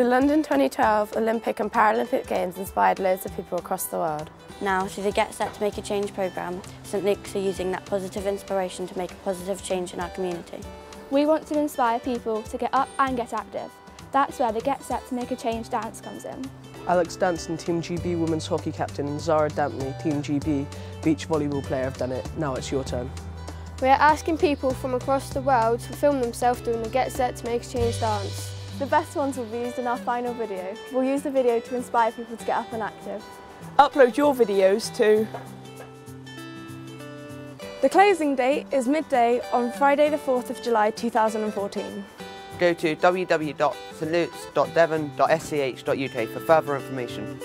The London 2012 Olympic and Paralympic Games inspired loads of people across the world. Now, through the Get Set to Make a Change programme, St Luke's are using that positive inspiration to make a positive change in our community. We want to inspire people to get up and get active. That's where the Get Set to Make a Change dance comes in. Alex Danson, Team GB Women's Hockey Captain, and Zara Dampney, Team GB Beach Volleyball Player have done it. Now it's your turn. We are asking people from across the world to film themselves doing the Get Set to Make a Change dance. The best ones will be used in our final video. We'll use the video to inspire people to get up and active. Upload your videos to... The closing date is midday on Friday the 4th of July 2014. Go to www.stlukes.devon.sch.uk for further information.